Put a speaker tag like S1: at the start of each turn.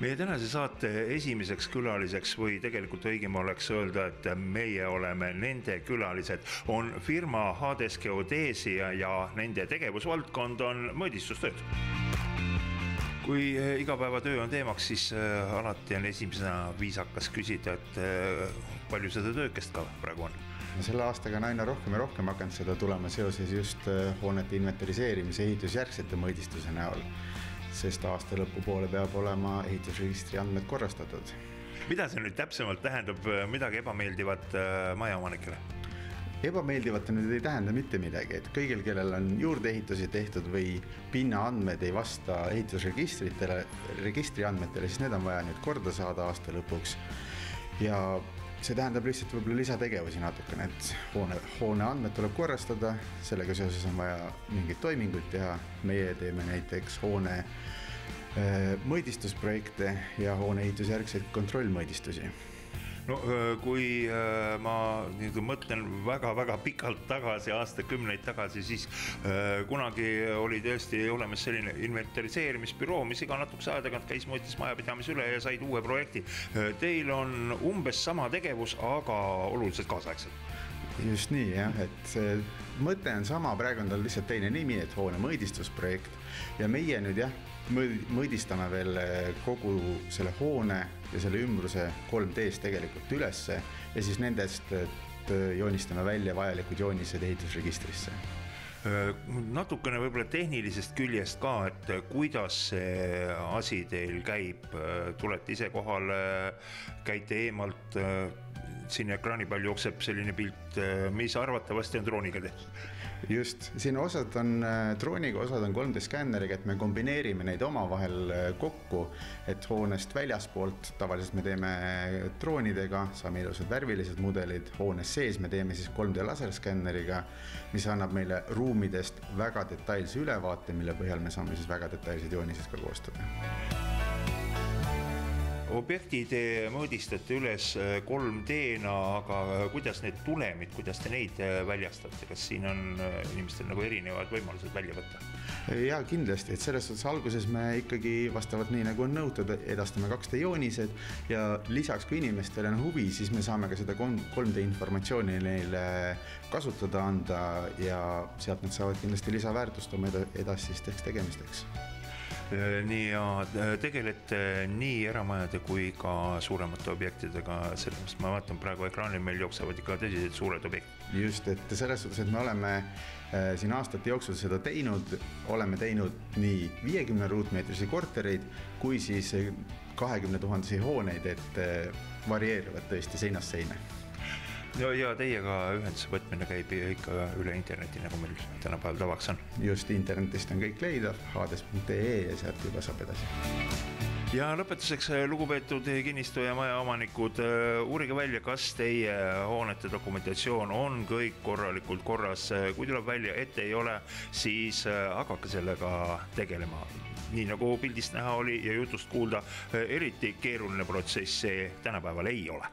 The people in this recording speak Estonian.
S1: meie tänase saate esimeseks külaliseks või tegelikult õigem oleks öelda, et meie oleme nende külalised, on firma Hades Geodesia ja nende tegevusvaldkond on mõõdistustööd kui igapäevatöö on teemaks, siis äh, alati on esimesena viisakas küsida, et äh, palju seda töökest ka praegu on?
S2: selle aastaga on aina rohkem ja rohkem hakanud seda tulema seoses just hoonete inventariseerimise ehitusjärgsete mõõdistuse näol sest aasta lõpu poole peab olema ehitusregistri andmed korrastatud.
S1: mida see nüüd täpsemalt tähendab, midagi ebameeldivat äh, majaomanikele?
S2: ebameeldivat nüüd ei tähenda mitte midagi, et kõigil, kellel on juurdeehitusi tehtud või pinnaandmed ei vasta ehitusregistritele, registri andmetele, siis need on vaja nüüd korda saada aasta lõpuks. ja see tähendab lihtsalt võib-olla lisategevusi natukene, et hoone, hoone andmed tuleb korrastada, sellega seoses on vaja mingeid toiminguid teha. meie teeme näiteks hoone äh, mõõdistusprojekte ja hoone ehitusjärgseid kontrollmõõdistusi
S1: no kui ma nii-öelda mõtlen väga-väga pikalt tagasi, aastakümneid tagasi, siis kunagi oli tõesti olemas selline inventariseerimisbüroo, mis iga natukese aja tagant käis, mõõtis majapidamise üle ja said uue projekti. Teil on umbes sama tegevus, aga oluliselt kaasaegselt
S2: just nii jah, et mõte on sama, praegu on tal lihtsalt teine nimi, et hoone mõõdistusprojekt ja meie nüüd jah mõõdistame veel eh, kogu selle hoone ja selle ümbruse 3D-s tegelikult ülesse ja siis nendest joonistame välja vajalikud joonised ehitusregistrisse?
S1: Äh, natukene võib-olla tehnilisest küljest ka, et kuidas see asi teil käib, tulete ise kohale, käite eemalt, siin ekraani peal jookseb selline pilt, mis arvatavasti on drooniga tehtud.
S2: Just, siin osad on äh, drooniga, osad on 3D skänneriga, et me kombineerime neid omavahel äh, kokku, et hoonest väljaspoolt tavaliselt me teeme droonidega, saame ilusad värvilised mudelid, hoones sees me teeme siis 3D laserskänneriga, mis annab meile ruumidest väga detailse ülevaate, mille põhjal me saame siis väga detailsed joonised ka koostada
S1: objektid mõõdistate üles 3D-na, äh, aga äh, kuidas need tulemid, kuidas te neid äh, väljastate, kas siin on inimestel nagu erinevad võimalused välja võtta?
S2: ja kindlasti, et selles suhtes alguses me ikkagi vastavalt nii nagu on nõutud, edastame 2D joonised ja lisaks, kui inimestel on huvi, siis me saame ka seda 3D informatsiooni neile kasutada anda ja sealt nad saavad kindlasti lisaväärtust oma edasisteks tegemisteks
S1: nii ja äh, tegelete nii eramajade kui ka suuremate objektidega, sellepärast ma vaatan praegu ekraanil meil jooksevad ikka tõsiselt suured objektid.
S2: just, et selles suhtes, et me oleme äh, siin aastate jooksul seda teinud, oleme teinud nii viiekümne ruutmeetrisi kortereid kui siis kahekümne tuhandesi hooneid, et varieeruvad tõesti seinast seina
S1: no ja teiega ühenduse võtmine käib ikka üle interneti, nagu meil tänapäeval tavaks on.
S2: just, internetist on kõik leidav, hades.ee ja sealt juba saab edasi
S1: ja lõpetuseks, lugupeetud kinnistu ja majaomanikud, uurige välja, kas teie hoonete dokumentatsioon on kõik korralikult korras. kui tuleb välja, et ei ole, siis hakake sellega tegelema. nii nagu pildist näha oli ja jutust kuulda, eriti keeruline protsess see tänapäeval ei ole